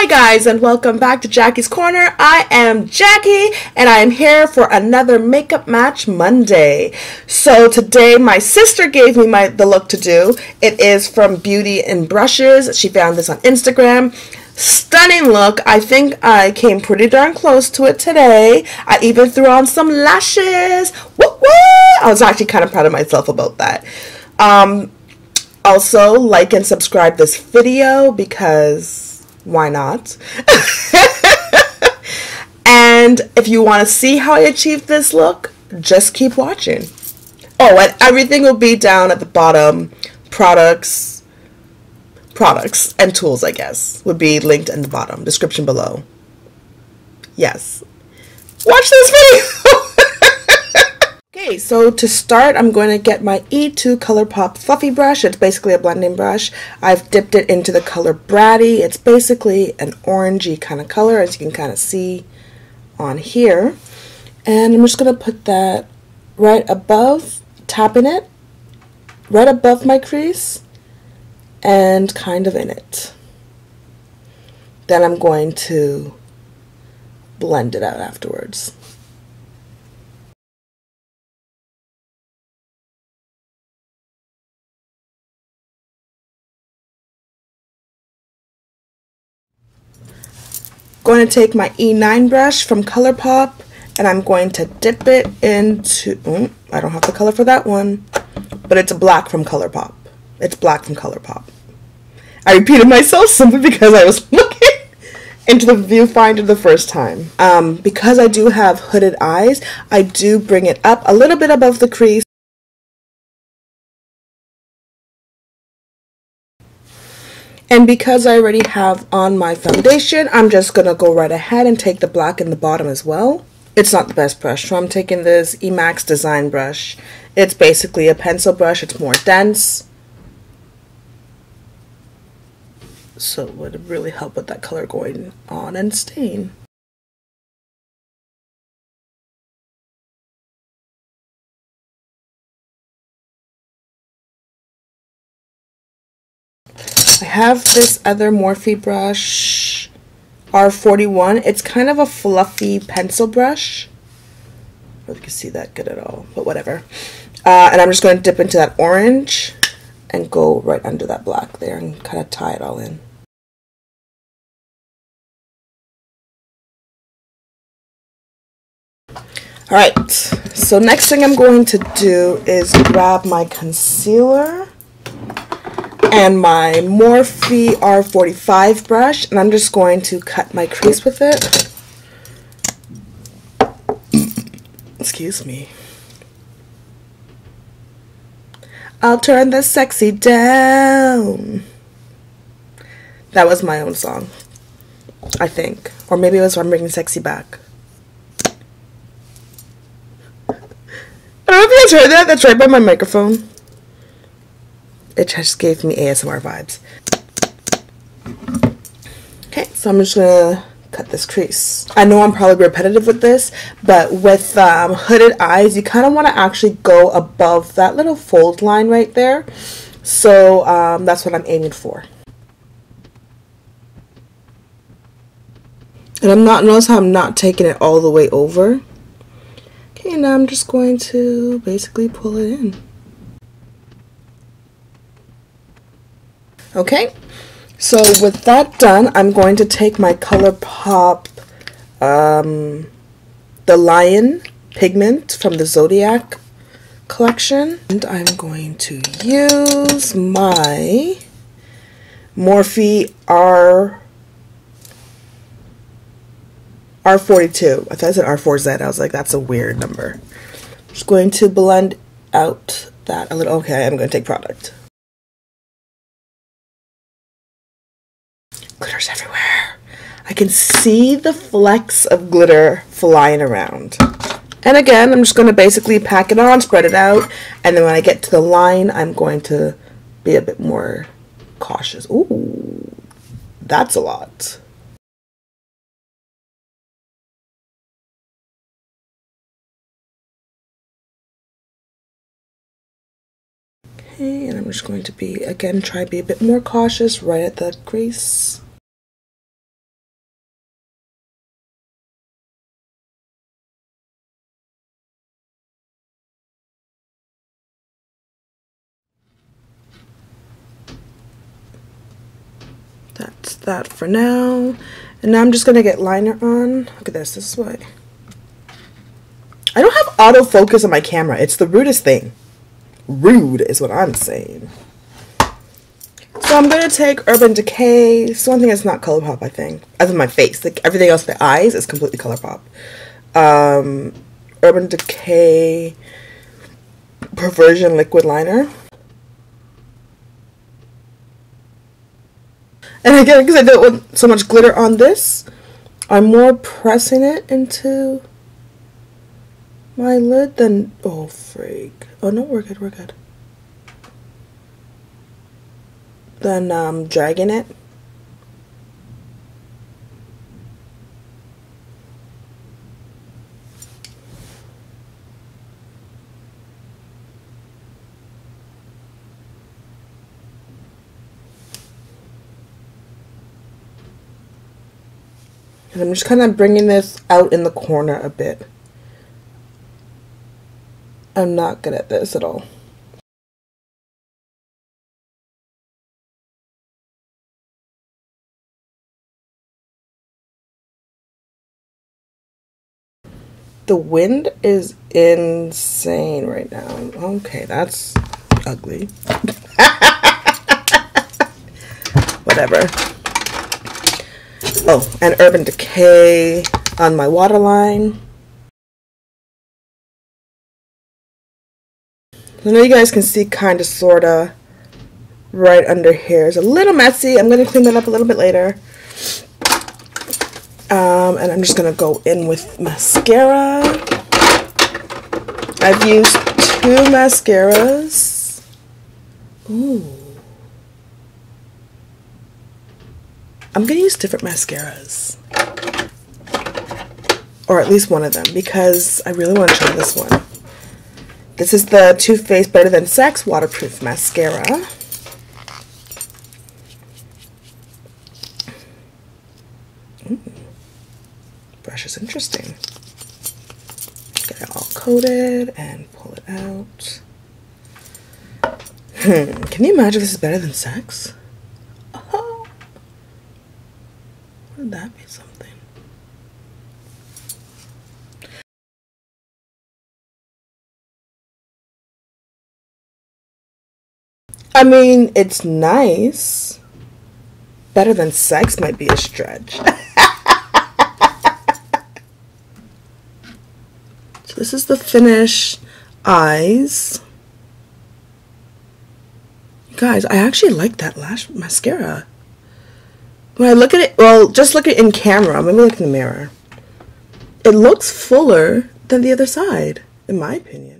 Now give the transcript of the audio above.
Hi guys and welcome back to Jacquie's Corner. I am Jacquie and I am here for another makeup match Monday. So today my sister gave me my the look to do. It is from Beauty and Brushes. She found this on Instagram. Stunning look. I think I came pretty darn close to it today. I even threw on some lashes. Woo woo! I was actually kind of proud of myself about that. Um, also, like and subscribe this video because why not? and if you want to see how I achieved this look, just keep watching. Oh, and everything will be down at the bottom. Products, products and tools, I guess, would be linked in the bottom description below. Yes. Watch this video! Okay, so to start, I'm going to get my E2 ColourPop Fluffy Brush. It's basically a blending brush. I've dipped it into the color Bratty. It's basically an orangey kind of color, as you can kind of see on here. And I'm just going to put that right above, tapping it, right above my crease, and kind of in it. Then I'm going to blend it out afterwards. Going to take my E9 brush from ColourPop and I'm going to dip it into, oh, I don't have the color for that one, but it's black from ColourPop. It's black from ColourPop. I repeated myself simply because I was looking into the viewfinder the first time. Um, because I do have hooded eyes, I do bring it up a little bit above the crease And because I already have on my foundation, I'm just going to go right ahead and take the black in the bottom as well. It's not the best brush, so I'm taking this Emax Design brush. It's basically a pencil brush, it's more dense. So it would really help with that color going on and stain. I have this other Morphe brush, R41. It's kind of a fluffy pencil brush. I don't know if you can see that good at all, but whatever. Uh, and I'm just going to dip into that orange and go right under that black there and kind of tie it all in. Alright, so next thing I'm going to do is grab my concealer and my Morphe R45 brush and I'm just going to cut my crease with it. Excuse me. I'll turn the sexy down. That was my own song, I think. Or maybe it was I'm Bringing Sexy Back. I don't know if you guys heard that. That's right by my microphone. It just gave me ASMR vibes. Okay, so I'm just gonna cut this crease. I know I'm probably repetitive with this, but with um, hooded eyes, you kind of want to actually go above that little fold line right there. So um, that's what I'm aiming for. And I'm not, notice how I'm not taking it all the way over. Okay, now I'm just going to basically pull it in. Okay, so with that done, I'm going to take my ColourPop, um, the Lion pigment from the Zodiac collection. And I'm going to use my Morphe R R42. I thought it said R4Z. I was like, that's a weird number. Just going to blend out that a little. Okay, I'm going to take product. Glitter's everywhere. I can see the flecks of glitter flying around. And again, I'm just going to basically pack it on, spread it out, and then when I get to the line, I'm going to be a bit more cautious. Ooh, that's a lot. Okay, and I'm just going to be, again, try to be a bit more cautious right at the crease. That for now. And now I'm just going to get liner on. Look at this. This is what... I don't have autofocus on my camera. It's the rudest thing. Rude is what I'm saying. So I'm going to take Urban Decay. It's one thing that's not Colourpop, I think. Other than my face. Like everything else, the eyes, is completely Colourpop. Um, Urban Decay Perversion Liquid Liner. And again, because I don't want so much glitter on this, I'm more pressing it into my lid than... Oh, freak. Oh, no, we're good, we're good. Then um, dragging it. And I'm just kind of bringing this out in the corner a bit. I'm not good at this at all. The wind is insane right now. Okay, that's ugly. Whatever. Oh, and Urban Decay on my waterline. I know you guys can see kind of, sort of, right under here. It's a little messy. I'm going to clean that up a little bit later. Um, and I'm just going to go in with mascara. I've used two mascaras. Ooh. I'm going to use different mascaras. Or at least one of them because I really want to try this one. This is the Too Faced Better Than Sex Waterproof Mascara. Ooh. Brush is interesting. Get it all coated and pull it out. Hmm. Can you imagine this is better than sex? Would that be something? I mean, it's nice. Better than sex might be a stretch. so this is the finish eyes. Guys, I actually like that lash mascara. When I look at it, well, just look at it in camera. Let me look in the mirror. It looks fuller than the other side, in my opinion.